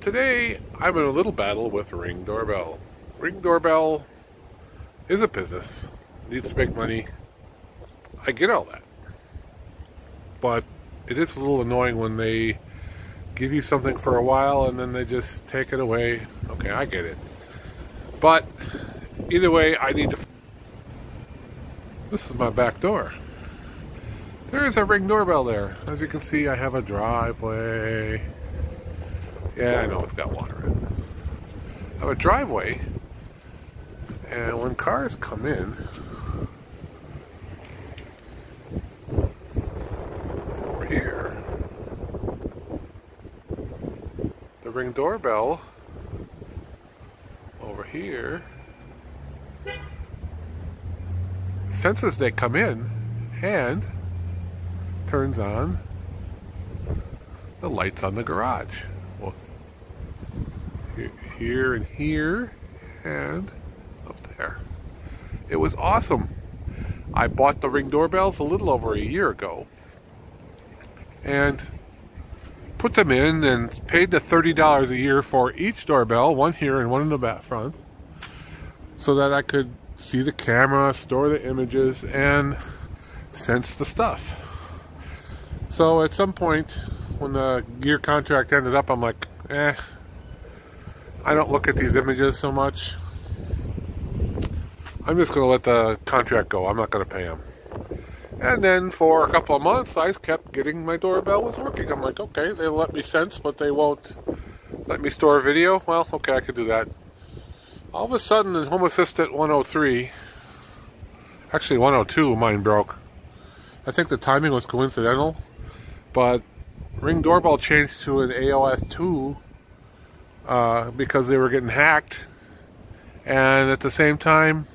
Today, I'm in a little battle with Ring Doorbell. Ring Doorbell is a business, needs to make money. I get all that. But it is a little annoying when they give you something for a while and then they just take it away. Okay, I get it. But either way, I need to. This is my back door. There is a ring doorbell there. As you can see, I have a driveway. Yeah, I know it's got water in it. I have a driveway, and when cars come in, over here, the ring doorbell over here senses they come in and turns on the lights on the garage. Here and here and up there. It was awesome. I bought the ring doorbells a little over a year ago and put them in and paid the $30 a year for each doorbell, one here and one in the back front, so that I could see the camera, store the images, and sense the stuff. So at some point, when the year contract ended up, I'm like, eh, I don't look at these images so much. I'm just going to let the contract go. I'm not going to pay them. And then for a couple of months, I kept getting my doorbell was working. I'm like, okay, they let me sense, but they won't let me store video. Well, okay, I could do that. All of a sudden, in Home Assistant 103, actually 102, mine broke. I think the timing was coincidental, but Ring Doorbell changed to an AOS 2 uh, because they were getting hacked. And at the same time,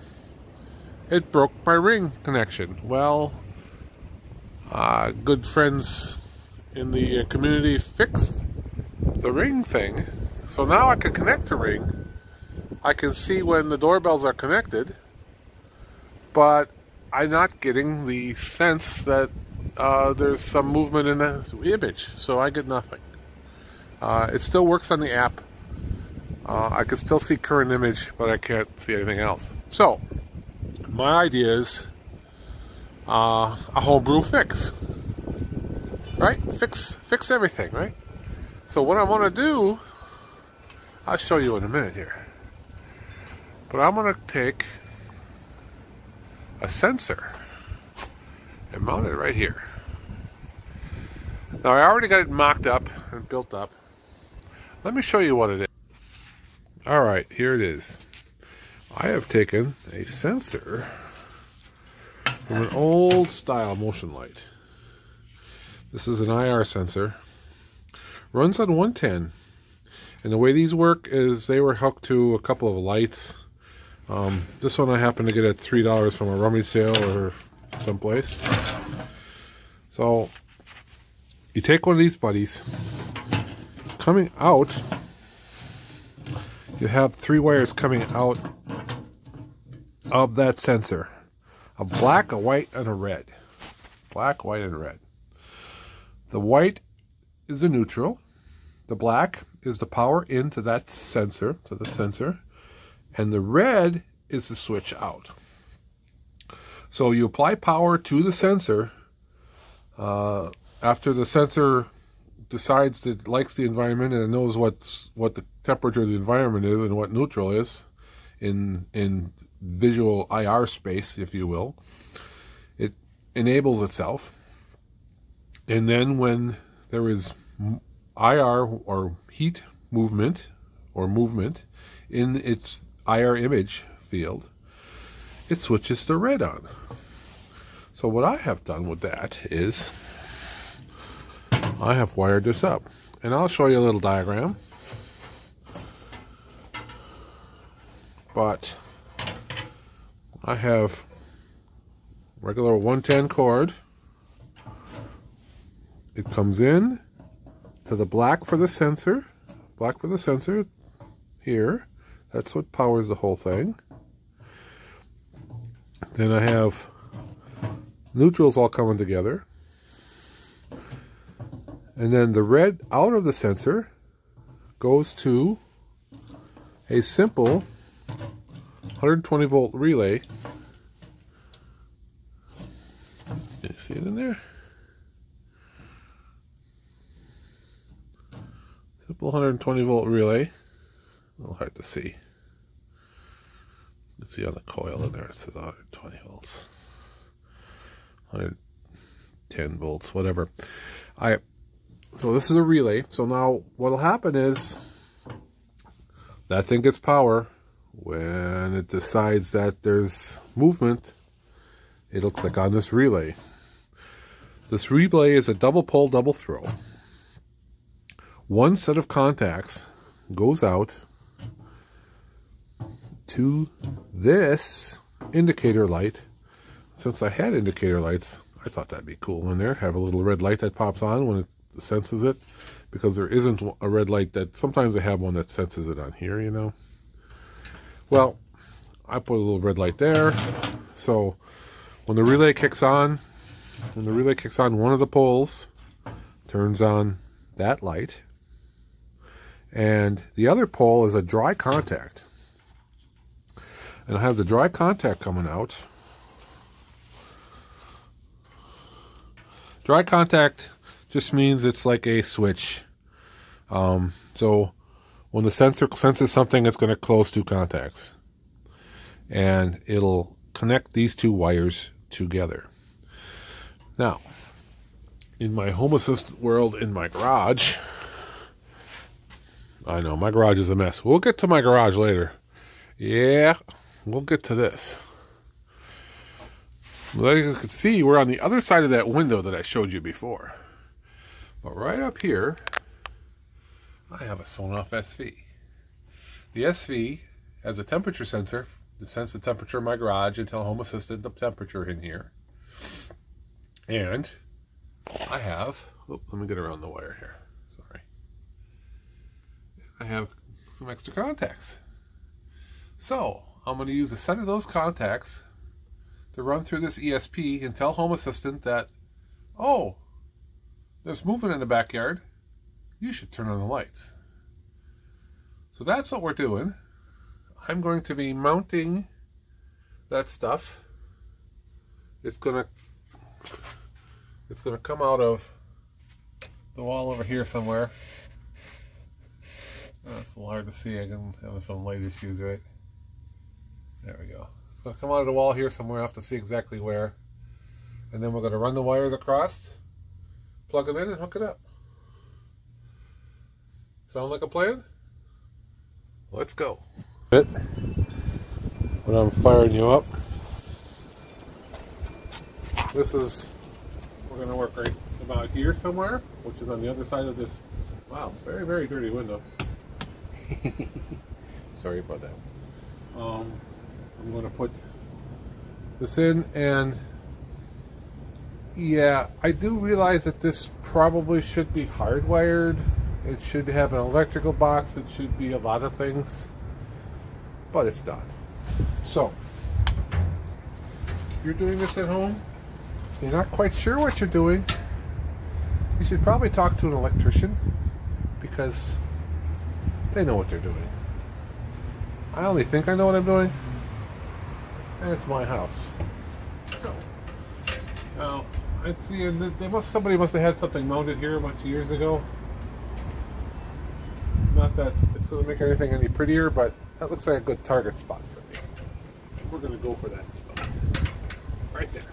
it broke my Ring connection. Well, uh, good friends in the community fixed the ring thing. So now I can connect to ring. I can see when the doorbells are connected, but I'm not getting the sense that uh, there's some movement in the image. So I get nothing. Uh, it still works on the app. Uh, I can still see current image, but I can't see anything else. So, my idea is uh, a homebrew fix. Right? Fix fix everything, right? So what I want to do, I'll show you in a minute here. But I'm going to take a sensor and mount it right here. Now I already got it mocked up and built up. Let me show you what it is. Alright, here it is. I have taken a sensor from an old style motion light. This is an IR sensor. Runs on 110. And the way these work is they were hooked to a couple of lights. Um, this one I happened to get at $3 from a rummage sale or someplace. So you take one of these buddies. Coming out, you have three wires coming out of that sensor. A black, a white, and a red. Black, white, and red. The white is the neutral. The black is the power into that sensor, to the sensor. And the red is the switch out. So you apply power to the sensor. Uh, after the sensor decides that likes the environment and knows what's what the temperature of the environment is and what neutral is in in visual IR space, if you will, it enables itself. And then when there is IR or heat movement or movement in its IR image field, it switches to red on. So what I have done with that is I have wired this up. And I'll show you a little diagram. But I have regular 110 cord. It comes in to the black for the sensor. Black for the sensor here. That's what powers the whole thing. Then I have neutrals all coming together. And then the red out of the sensor goes to a simple 120 volt relay. Can you see it in there? Simple 120 volt relay. A little hard to see. Let's see on the coil in there it says 120 volts. 110 volts, whatever. I so this is a relay. So now what'll happen is that thing gets power when it decides that there's movement it'll click on this relay. This relay is a double pole double throw. One set of contacts goes out to this indicator light. Since I had indicator lights, I thought that'd be cool in there. Have a little red light that pops on when it senses it. Because there isn't a red light that, sometimes they have one that senses it on here, you know. Well, I put a little red light there. So when the relay kicks on, when the relay kicks on one of the poles, turns on that light. And the other pole is a dry contact and I have the dry contact coming out. Dry contact just means it's like a switch. Um, so when the sensor senses something, it's going to close two contacts. And it'll connect these two wires together. Now, in my Home Assistant world in my garage, I know, my garage is a mess. We'll get to my garage later. Yeah, we'll get to this. As you can see, we're on the other side of that window that I showed you before. But right up here, I have a Sonoff SV. The SV has a temperature sensor to sense the temperature in my garage and tell Home Assistant the temperature in here. And I have, oh, let me get around the wire here. Sorry. I have some extra contacts. So, I'm going to use a set of those contacts to run through this ESP and tell Home Assistant that, oh, there's movement in the backyard. You should turn on the lights. So that's what we're doing. I'm going to be mounting that stuff. It's gonna it's gonna come out of the wall over here somewhere. Oh, that's a little hard to see. I can have some light issues, right? There we go. So come out of the wall here somewhere. I have to see exactly where. And then we're going to run the wires across, plug it in, and hook it up. Sound like a plan? Let's go. When I'm firing you up, this is, we're going to work right about here somewhere, which is on the other side of this, wow, very, very dirty window. Sorry about that. Um, I'm going to put this in and yeah, I do realize that this probably should be hardwired. It should have an electrical box. It should be a lot of things, but it's not. So, if you're doing this at home, you're not quite sure what you're doing, you should probably talk to an electrician because they know what they're doing. I only think I know what I'm doing, and it's my house. So, now I see they must somebody must have had something mounted here a bunch of years ago. Not that it's going to make anything any prettier, but that looks like a good target spot for me. We're going to go for that spot right there.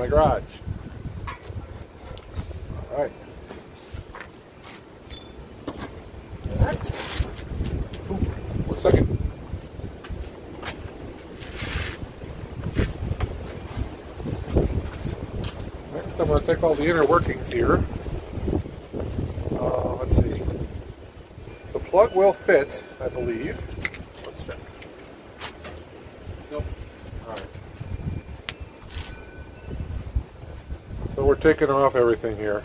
my garage. All right. Next. Ooh, one second. Take all the inner workings here. Uh, let's see. The plug will fit, I believe. Nope. All right. So we're taking off everything here.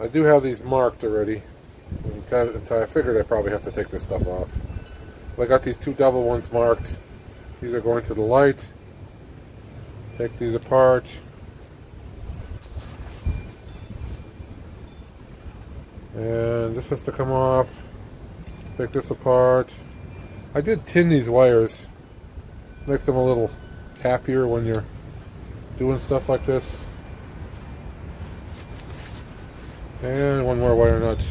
I do have these marked already. I figured I probably have to take this stuff off. I got these two double ones marked. These are going to the light. Take these apart. And this has to come off. Take this apart. I did tin these wires. Makes them a little happier when you're doing stuff like this. And one more wire nut.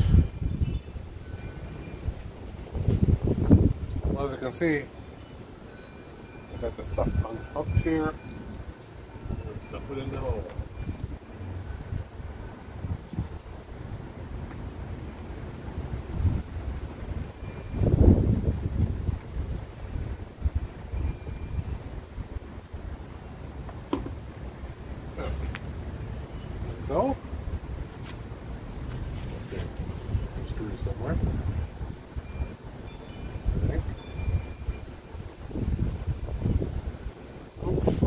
Well, as you can see, I got the stuff up here. It in the hole. So, let's see, screws somewhere. I think. Oops.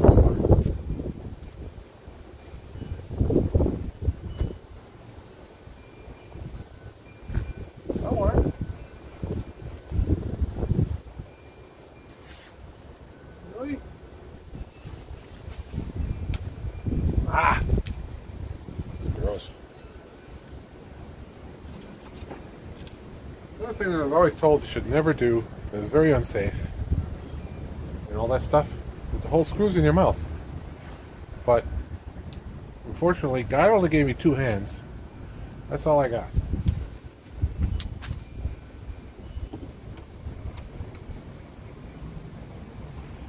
That worked. Really? Ah! It's gross. I've always told you should never do, that is very unsafe, and all that stuff, to hold screws in your mouth. But, unfortunately, God only gave me two hands. That's all I got.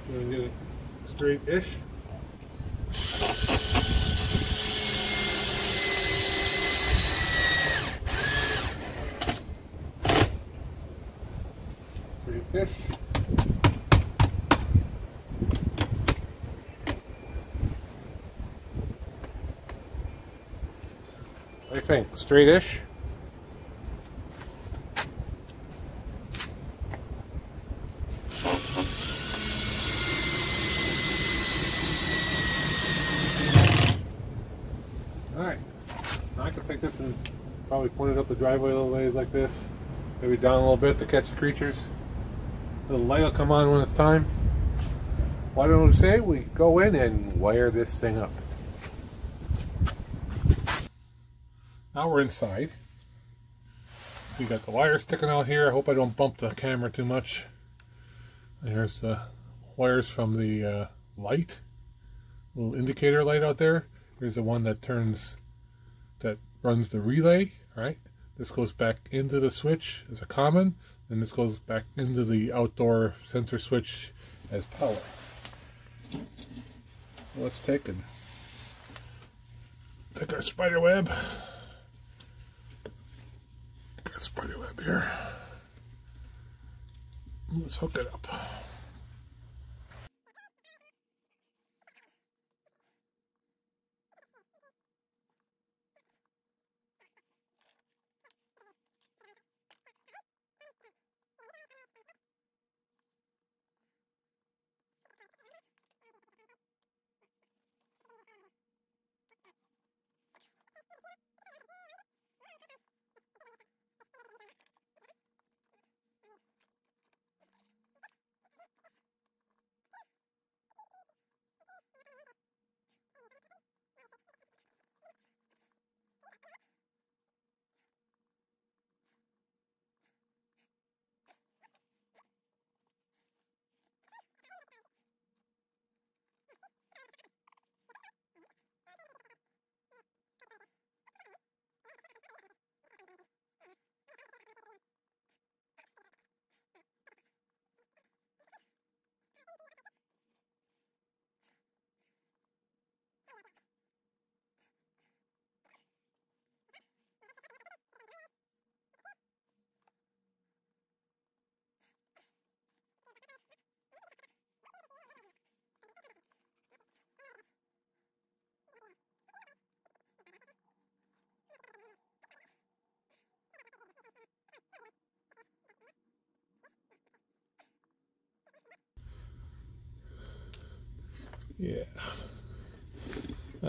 It. Straight-ish. What do you think? Straight-ish? Alright. I can take this and probably point it up the driveway a little ways like this. Maybe down a little bit to catch the creatures. The light will come on when it's time. Why don't we say we go in and wire this thing up? Now we're inside. So you got the wire sticking out here. I hope I don't bump the camera too much. And here's the wires from the uh, light. Little indicator light out there. Here's the one that turns, that runs the relay, right? This goes back into the switch as a common, and this goes back into the outdoor sensor switch as power. Let's take and take our spider web. Spider web here. Let's hook it up.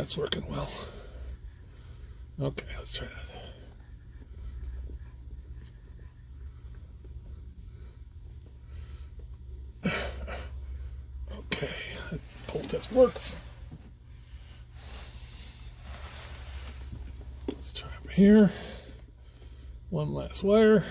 that's working well. Okay, let's try that. Okay, that pull test works. Let's try over here. One last wire.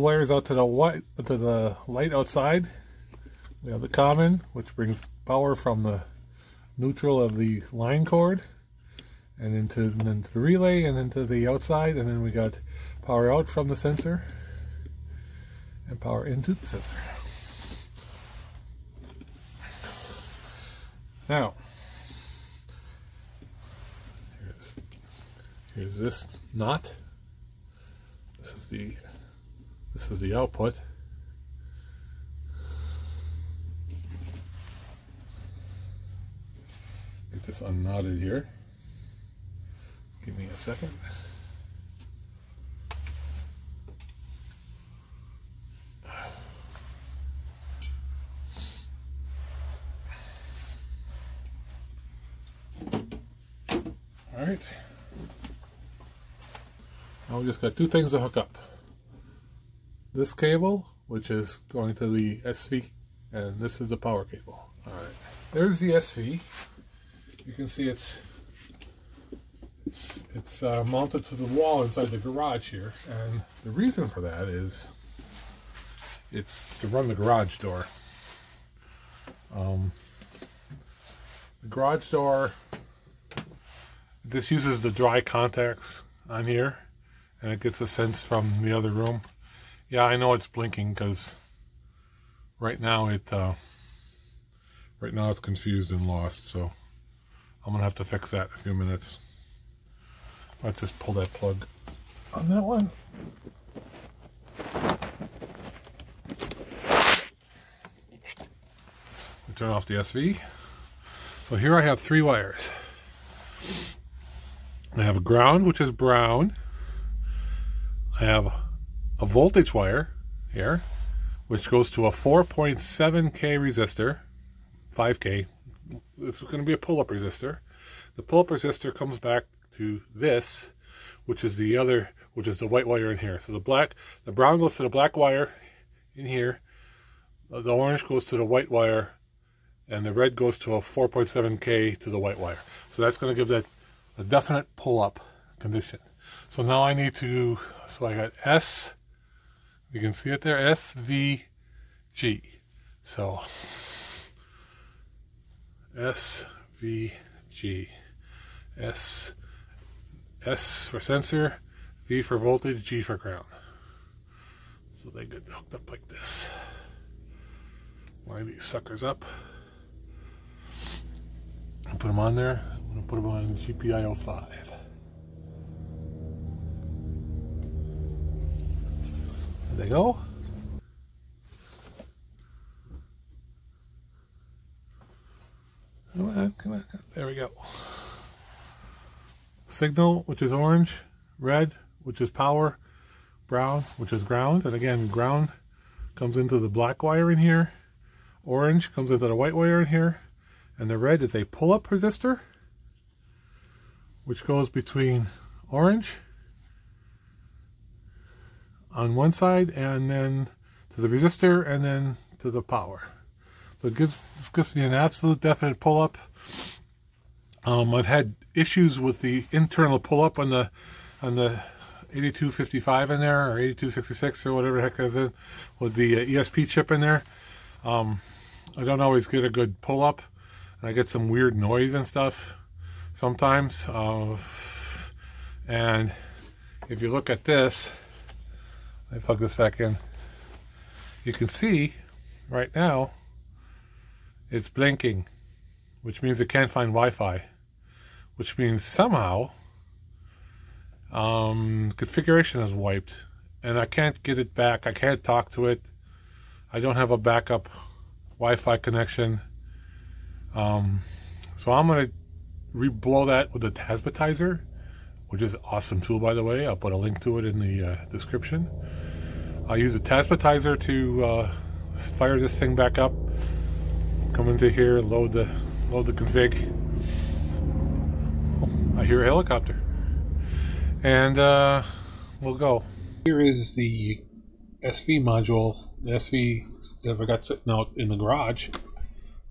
Two wires out to the white to the light outside. We have the common, which brings power from the neutral of the line cord and into, and into the relay and into the outside and then we got power out from the sensor and power into the sensor. Now, here's, here's this knot. This is the this is the output. Get this unknotted here. Give me a second. All right. Now we just got two things to hook up. This cable, which is going to the SV, and this is the power cable. All right. There's the SV. You can see it's it's, it's uh, mounted to the wall inside the garage here, and the reason for that is it's to run the garage door. Um, the garage door, this uses the dry contacts on here, and it gets a sense from the other room. Yeah, I know it's blinking because right now it uh, right now it's confused and lost, so I'm gonna have to fix that in a few minutes. Let's just pull that plug on that one. Turn off the SV. So here I have three wires. I have a ground, which is brown. I have a voltage wire here, which goes to a 4.7K resistor, 5K. It's going to be a pull-up resistor. The pull-up resistor comes back to this, which is the other, which is the white wire in here. So the black, the brown goes to the black wire in here. The orange goes to the white wire, and the red goes to a 4.7K to the white wire. So that's going to give that a definite pull-up condition. So now I need to, so I got S, you can see it there, S, V, G. So S, V, G, S, S for sensor, V for voltage, G for ground. So they get hooked up like this. Line these suckers up. Put them on there. I'm going to put them on GPIO 5. They go. Come on, come on. There we go signal, which is orange, red, which is power, brown, which is ground. And again, ground comes into the black wire in here, orange comes into the white wire in here, and the red is a pull-up resistor, which goes between orange on one side and then to the resistor and then to the power. So it gives, this gives me an absolute definite pull-up. Um, I've had issues with the internal pull-up on the on the 8255 in there or 8266 or whatever the heck is it with the uh, ESP chip in there. Um, I don't always get a good pull-up. and I get some weird noise and stuff sometimes. Uh, and if you look at this, I plug this back in. You can see right now it's blinking, which means it can't find Wi-Fi which means somehow um, configuration is wiped and I can't get it back. I can't talk to it. I don't have a backup Wi-Fi connection. Um, so I'm going to re-blow that with a Tasmotizer which is awesome tool, by the way. I'll put a link to it in the uh, description. I'll use a Tasmotizer to uh, fire this thing back up. Come into here, load the load the config. I hear a helicopter, and uh, we'll go. Here is the SV module, the SV that I got sitting out in the garage,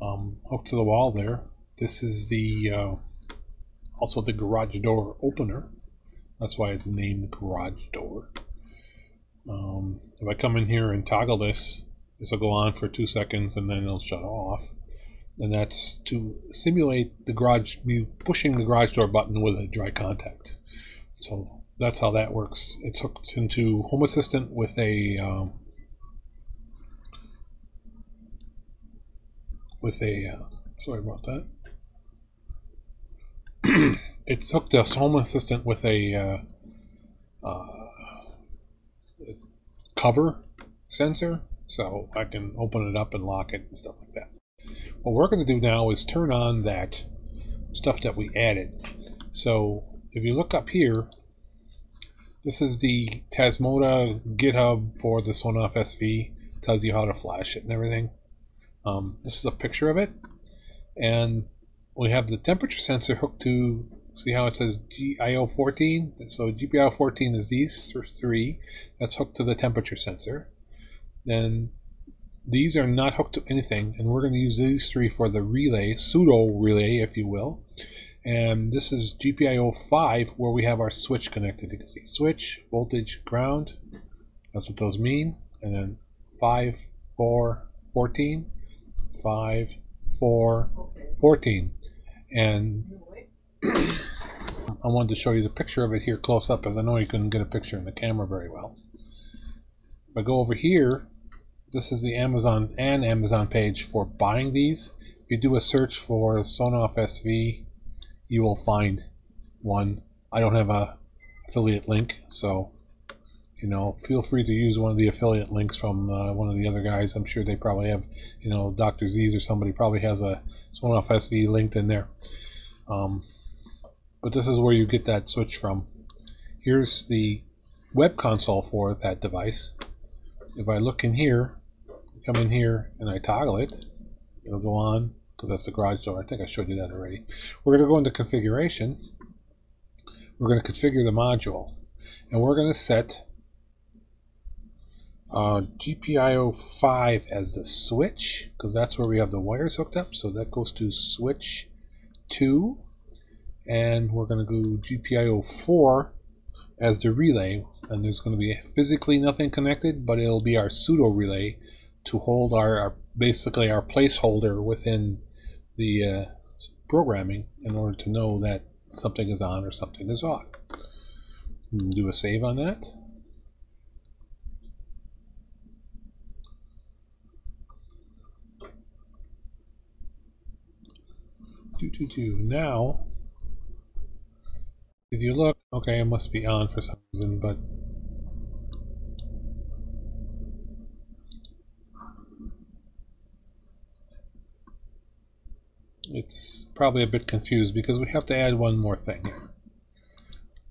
um, hooked to the wall there. This is the uh, also the garage door opener. That's why it's named garage door. Um, if I come in here and toggle this, this will go on for two seconds and then it'll shut off. And that's to simulate the garage, me pushing the garage door button with a dry contact. So that's how that works. It's hooked into Home Assistant with a um, with a uh, sorry about that. it's hooked to Home Assistant with a uh, uh, cover sensor, so I can open it up and lock it and stuff like that. What we're going to do now is turn on that stuff that we added. So if you look up here, this is the Tasmota GitHub for the Sonoff SV. Tells you how to flash it and everything. Um, this is a picture of it. And we have the temperature sensor hooked to, see how it says GPIO14? So GPIO14 is these three. That's hooked to the temperature sensor. Then these are not hooked to anything, and we're going to use these three for the relay, pseudo relay, if you will. And this is GPIO 5, where we have our switch connected. You can see switch, voltage, ground. That's what those mean. And then 5, 4, 14, 5, 4, 14. And I wanted to show you the picture of it here close up, as I know you couldn't get a picture in the camera very well. If I go over here, this is the Amazon and Amazon page for buying these. If you do a search for Sonoff SV, you will find one. I don't have a affiliate link, so you know, feel free to use one of the affiliate links from uh, one of the other guys. I'm sure they probably have, you know, Dr. Z's or somebody probably has a Sonoff SV linked in there. Um, but this is where you get that switch from. Here's the web console for that device. If I look in here, come in here and I toggle it, it'll go on because that's the garage door. I think I showed you that already. We're going to go into configuration. We're going to configure the module and we're going to set uh, GPIO 5 as the switch because that's where we have the wires hooked up so that goes to switch 2 and we're going to go GPIO 4 as the relay and there's going to be physically nothing connected but it'll be our pseudo relay to hold our, our basically our placeholder within the uh, programming in order to know that something is on or something is off. Do a save on that. Do, do, do. Now, if you look, okay, it must be on for some reason, but it's probably a bit confused because we have to add one more thing here.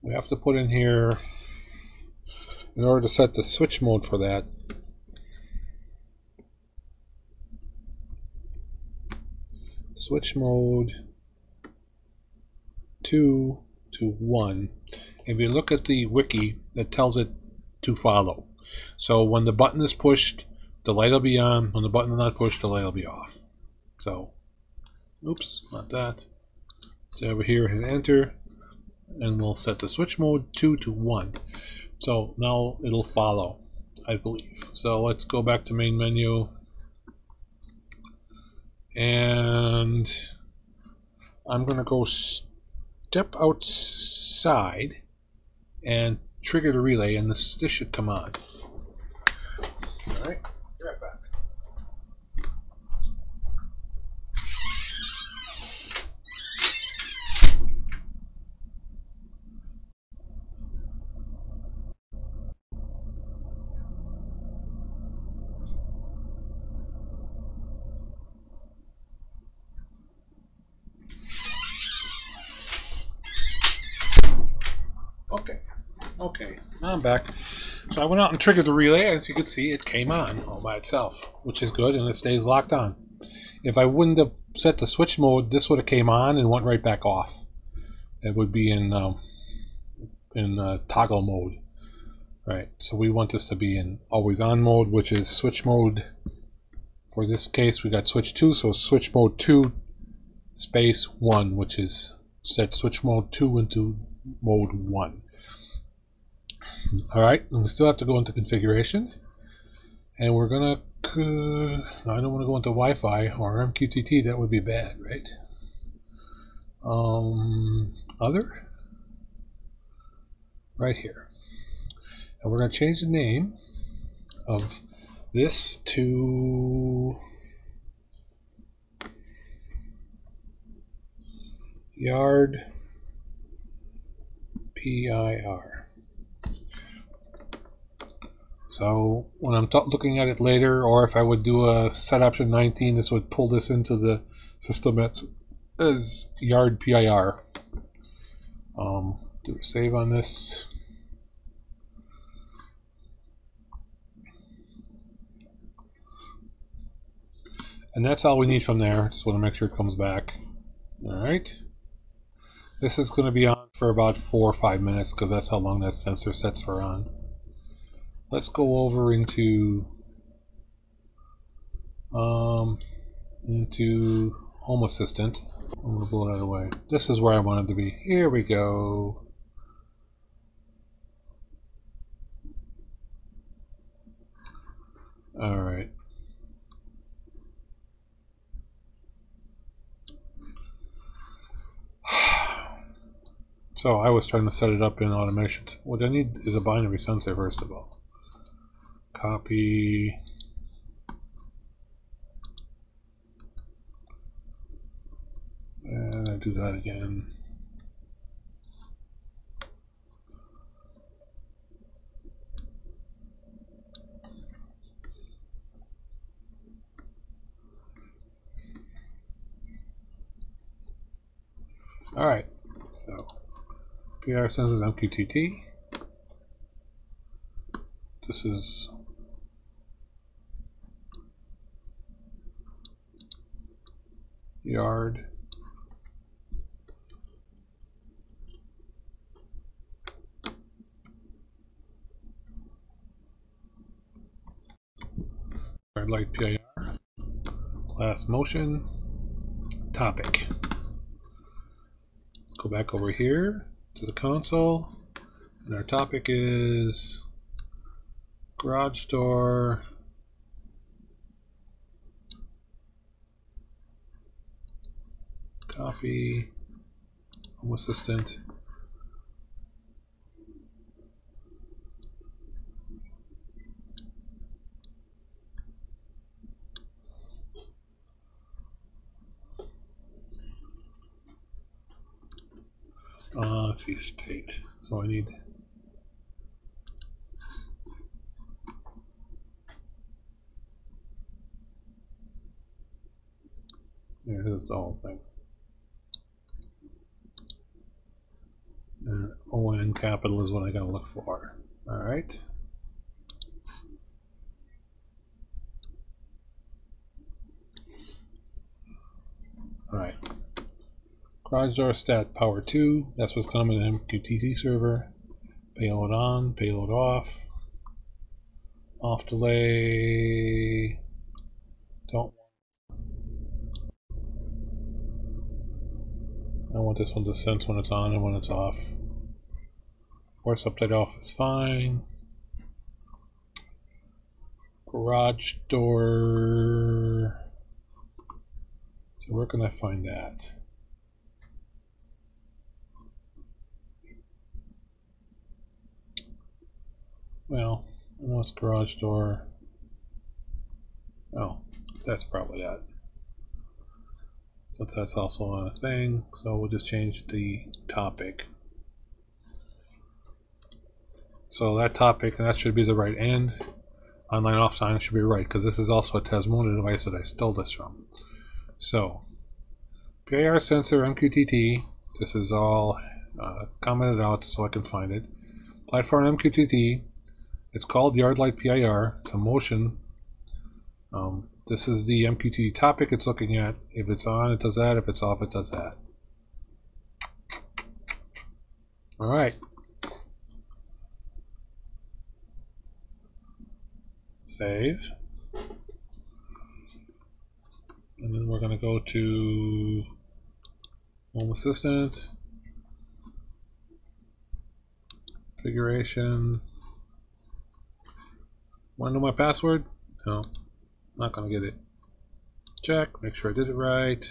We have to put in here, in order to set the switch mode for that, switch mode 2 to 1. If you look at the wiki, it tells it to follow. So when the button is pushed, the light will be on. When the button is not pushed, the light will be off. So, oops, not that. So over here, hit enter, and we'll set the switch mode 2 to 1. So now it'll follow, I believe. So let's go back to main menu, and I'm going to go step outside and trigger the relay and this, this should come on. Alright. Okay. Back. So I went out and triggered the relay. As you can see, it came on all by itself, which is good, and it stays locked on. If I wouldn't have set the switch mode, this would have came on and went right back off. It would be in um, in uh, toggle mode. Right. So we want this to be in always on mode, which is switch mode. For this case, we got switch 2, so switch mode 2 space 1, which is set switch mode 2 into mode 1. Alright, and we still have to go into configuration. And we're to, uh, I don't want to go into Wi-Fi or MQTT, that would be bad, right? Um, other? Right here. And we're to change the name of this to yard PIR. So when I'm looking at it later, or if I would do a set option 19, this would pull this into the system as, as yard PIR. Um, do a save on this. And that's all we need from there. Just want to make sure it comes back. Alright. This is going to be on for about four or five minutes because that's how long that sensor sets for on. Let's go over into um, into Home Assistant. I'm going to blow that away. This is where I wanted to be. Here we go. All right. So I was trying to set it up in automations. What I need is a binary sensor first of all. Copy. And I do that again. All right, so PIR senses MQTT. This is yard. Yard light PIR. Class motion. Topic. Let's go back over here to the console. And our topic is garage door copy home assistant Uh, let's see, state. So I need There, here's the whole thing. Uh, and ON capital is what I gotta look for. Alright. Alright. Garage door stat power 2. That's what's coming in the MQTT server. Payload on, payload off. Off delay. Don't. I want this one to sense when it's on and when it's off. Force update off is fine. Garage door. So where can I find that? Well, I know it's garage door. Oh, that's probably it. So that's also on a thing, so we'll just change the topic. So that topic, and that should be the right end. Online off sign should be right, because this is also a Tasmota device that I stole this from. So, PIR sensor MQTT, this is all uh, comment it out so I can find it. Platform MQTT. It's called Yardlight PIR. It's a motion. Um, this is the MQTT topic it's looking at. If it's on, it does that. If it's off, it does that. All right. Save. And then we're going to go to Home Assistant, configuration. Want to know my password? No, not going to get it. Check, make sure I did it right.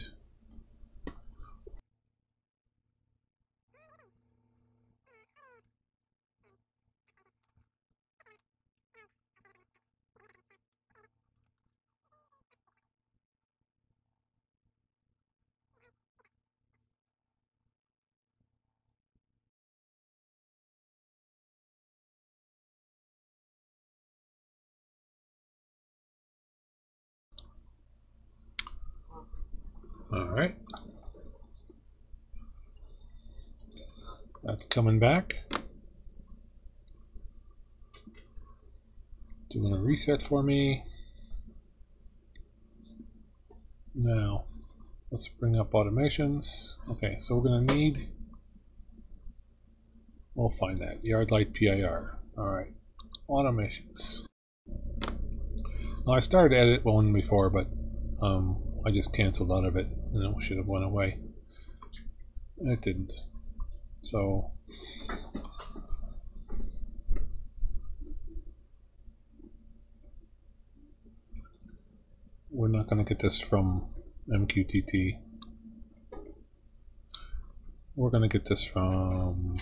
Alright. That's coming back. Doing a reset for me. Now, let's bring up automations. Okay, so we're going to need, we'll find that, Yardlight PIR. Alright, automations. Now I started edit one before, but um, I just canceled out of it and it should have went away. It didn't. So we're not going to get this from MQTT. We're going to get this from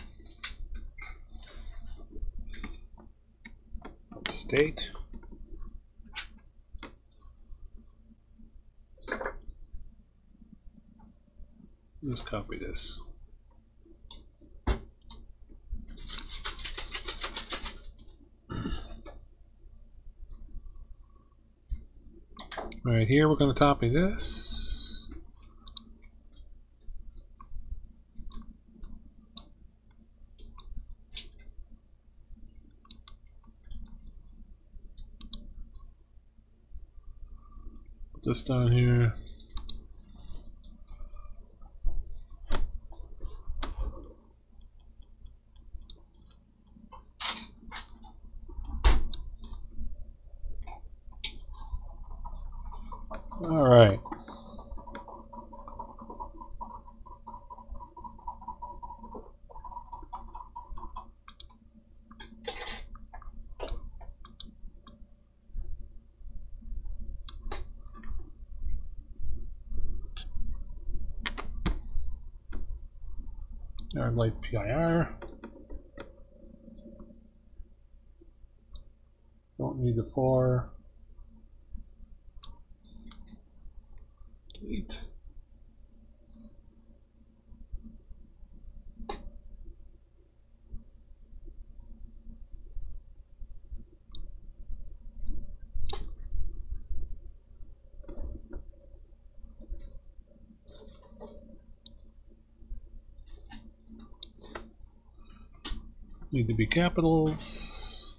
state. Let's copy this. Right here, we're going to copy this. This down here. Like PIR. Don't need the 4. Need to be capitals.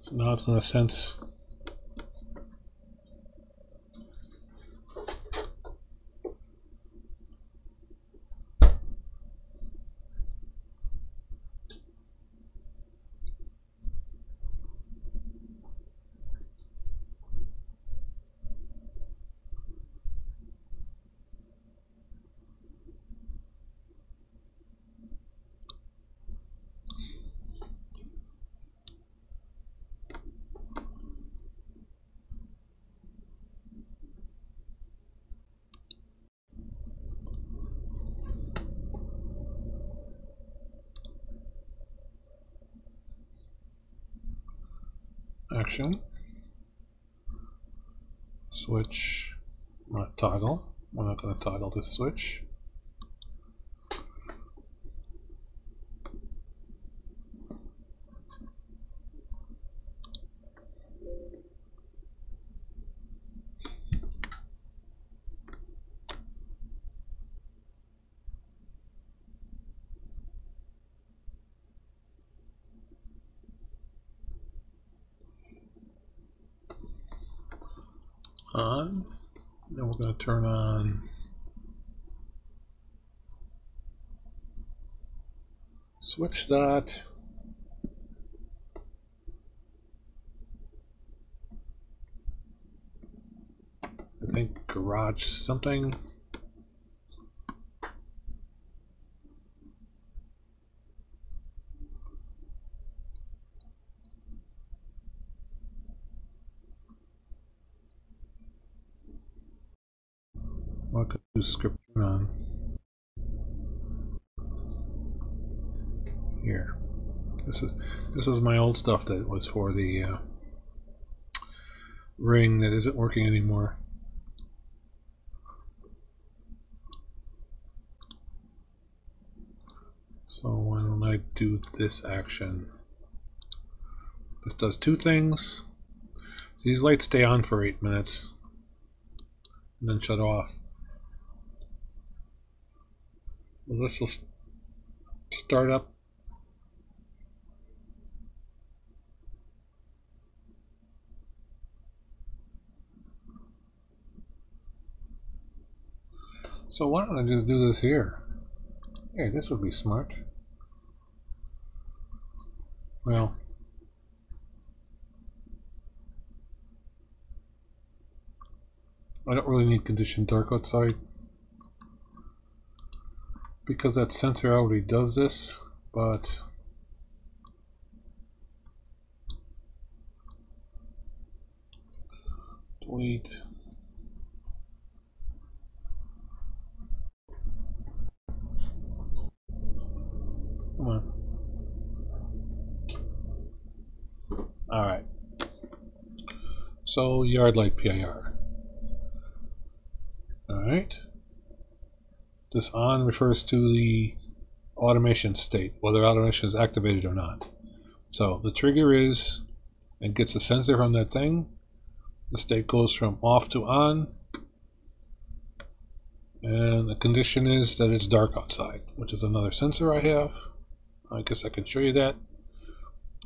So now it's going to sense action. Switch, not toggle. We're not going to toggle this switch. on. Then we're going to turn on switch that. I think garage something. Script on? Here. This is this is my old stuff that was for the uh, ring that isn't working anymore. So why don't I do this action? This does two things. These lights stay on for eight minutes and then shut off. Well, this will start up. So why don't I just do this here? Hey, this would be smart. Well, I don't really need condition dark outside because that sensor already does this, but delete Come on. Alright. So, yard light PIR. Alright. This on refers to the automation state, whether automation is activated or not. So, the trigger is, it gets a sensor from that thing. The state goes from off to on. And the condition is that it's dark outside, which is another sensor I have. I guess I can show you that.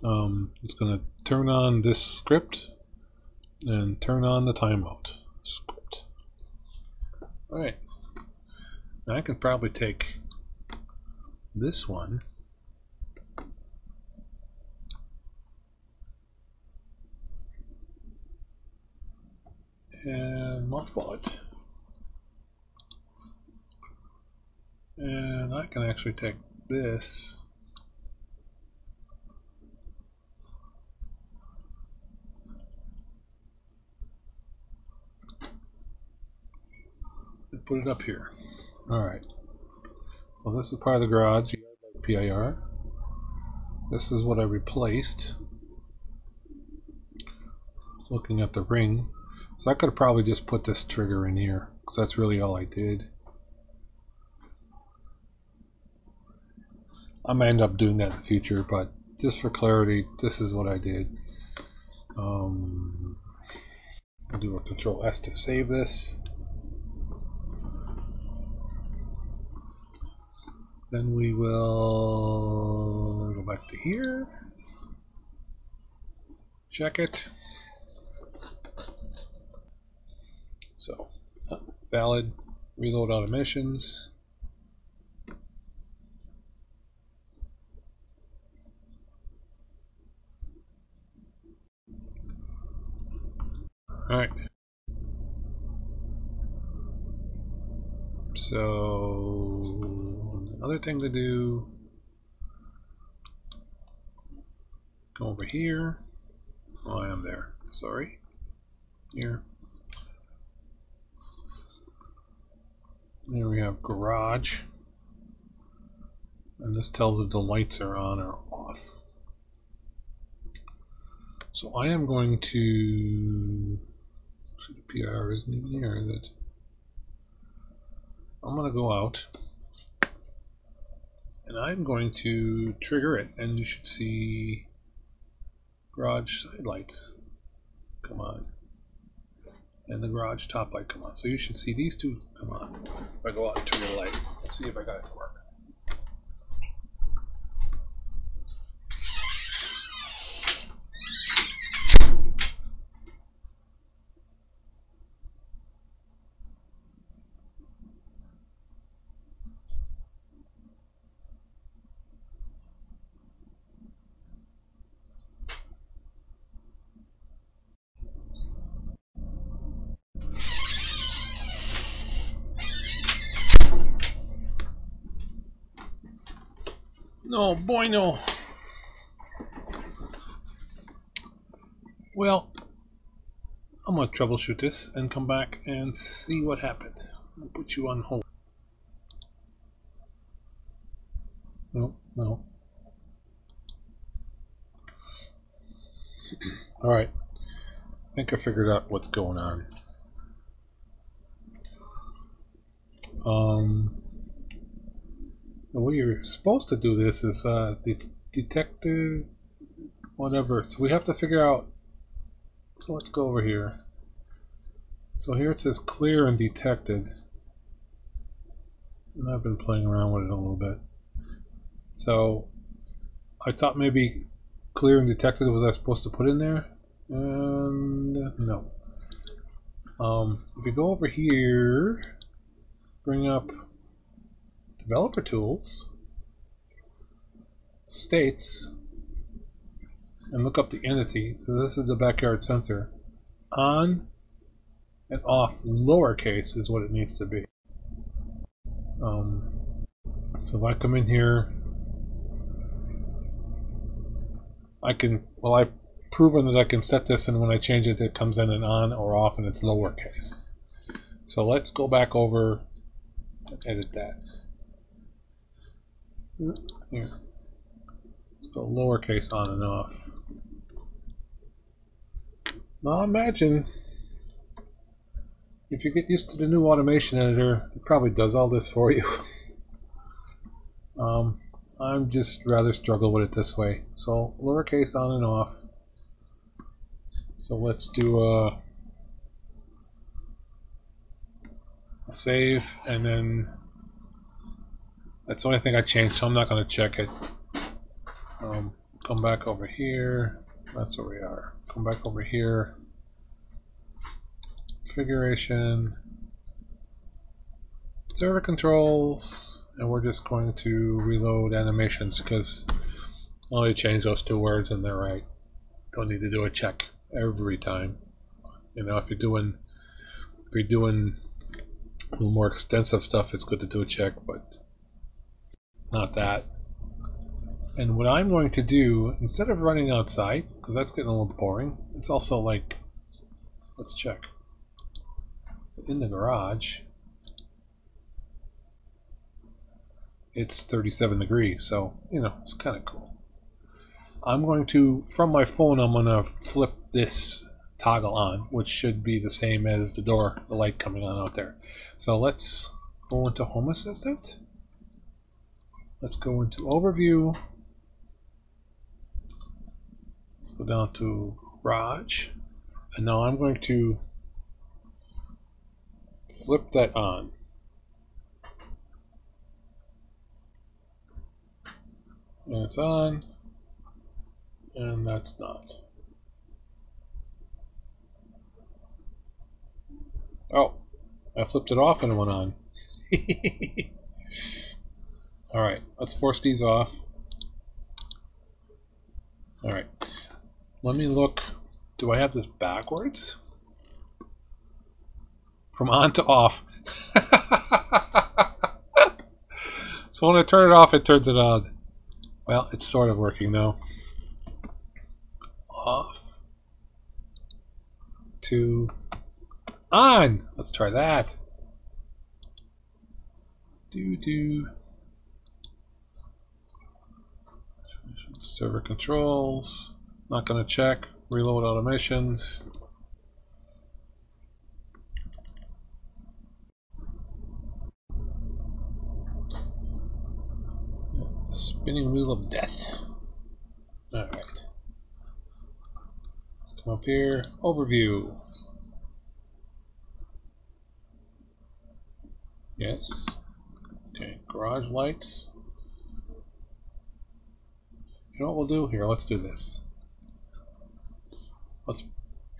Um, it's going to turn on this script and turn on the timeout script. Alright. I can probably take this one and mothball it. And I can actually take this and put it up here. Alright. So this is part of the garage, PIR. This is what I replaced. Looking at the ring. So I could have probably just put this trigger in here, because that's really all I did. I might end up doing that in the future, but just for clarity, this is what I did. Um, I'll do a Control S to save this. Then we will go back to here. Check it. So, uh, valid, reload automations. All right. So, another thing to do, go over here. Oh, I am there. Sorry. Here. There we have garage. And this tells if the lights are on or off. So I am going to. The PIR isn't even here, is it? I'm going to go out and I'm going to trigger it and you should see garage side lights come on. And the garage top light come on. So you should see these two come on. If I go out and turn the light let's see if I got it to work No, boy, no. Well, I'm gonna troubleshoot this and come back and see what happened. I'll put you on hold. No, no. Alright. I think I figured out what's going on. Um, the way you're supposed to do this is uh, de detected whatever. So we have to figure out so let's go over here. So here it says clear and detected. And I've been playing around with it a little bit. So I thought maybe clear and detected was I supposed to put in there? And no. Um, if you go over here, bring up developer tools, states, and look up the entity. So this is the backyard sensor. On and off lowercase is what it needs to be. Um, so if I come in here, I can, well I've proven that I can set this and when I change it it comes in and on or off and it's lowercase. So let's go back over and edit that. Here. Let's go lowercase on and off. Now imagine if you get used to the new automation editor, it probably does all this for you. um, I'm just rather struggle with it this way. So lowercase on and off. So let's do a, a save and then that's the only thing I changed so I'm not going to check it. Um, come back over here. That's where we are come back over here. Configuration, server controls, and we're just going to reload automations because I only change those two words and they're right. Don't need to do a check every time. You know, if you're doing if you're doing more extensive stuff, it's good to do a check, but not that. And what I'm going to do, instead of running outside, because that's getting a little boring, it's also like, let's check. In the garage, it's 37 degrees, so, you know, it's kind of cool. I'm going to, from my phone, I'm going to flip this toggle on, which should be the same as the door, the light coming on out there. So let's go into Home Assistant. Let's go into Overview, Let's go down to Raj. And now I'm going to flip that on. And it's on. And that's not. Oh, I flipped it off and it went on. Alright, let's force these off. Alright. Let me look. Do I have this backwards? From on to off. so when I turn it off, it turns it on. Well, it's sort of working now. Off. To on. Let's try that. Do do. Server controls. Not going to check. Reload automations. Spinning wheel of death. Alright. Let's come up here. Overview. Yes. Okay, garage lights. You know what we'll do here? Let's do this. Let's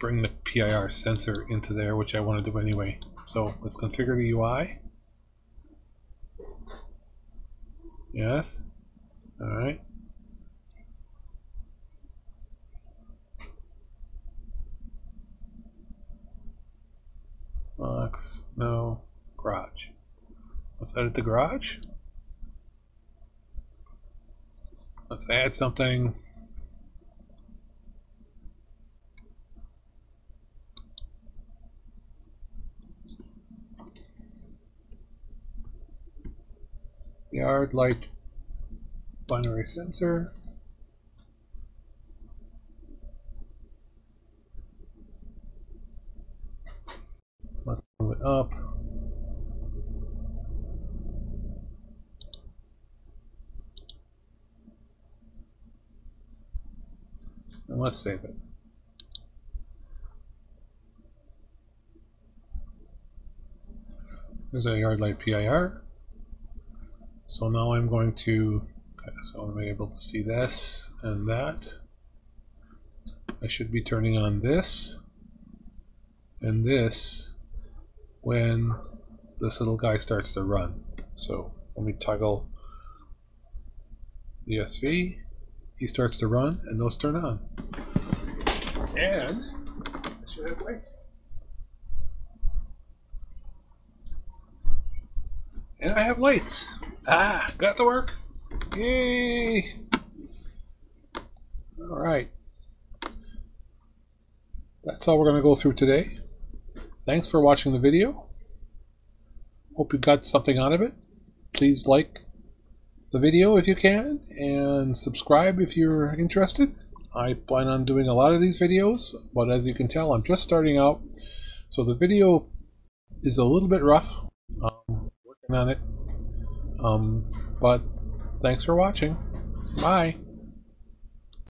bring the PIR sensor into there, which I want to do anyway. So let's configure the UI. Yes. All right. Box, no, garage. Let's edit the garage. Let's add something. Yard light binary sensor. Let's move it up. And let's save it. There's a yard light PIR. So now I'm going to, okay, so I'm able to see this and that. I should be turning on this and this when this little guy starts to run. So let me toggle the SV. He starts to run and those turn on. And I should have lights. And I have lights. Ah, got to work. Yay! All right. That's all we're going to go through today. Thanks for watching the video. Hope you got something out of it. Please like the video if you can and subscribe if you're interested. I plan on doing a lot of these videos, but as you can tell, I'm just starting out. So the video is a little bit rough. Um, working on it. Um, but thanks for watching. Bye.